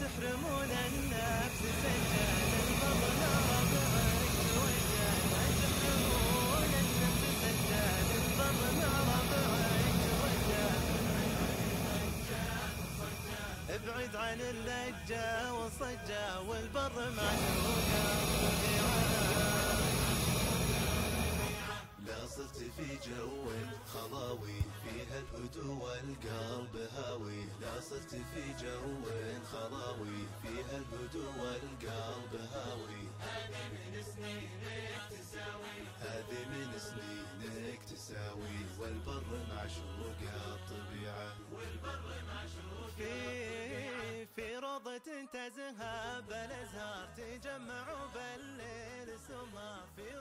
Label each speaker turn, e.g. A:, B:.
A: جمول النفس البر ربعك وجل جمول النفس سجل البر ربعك وجل ابعد عن اللجة والصجة والبر معشوقة
B: لا صرت في جو خضاوي فيها الهدوء والقلب هاوي. لا صرت في خضاوي فيها الهدوء والقلب هاوي. هذه من سنينك تساوي. هذه من سنينك تساوي. والبر معشوق الطبيعة. والبر معشوق
A: في في روضة تزهى بالازهار تجمع بالليل سمار في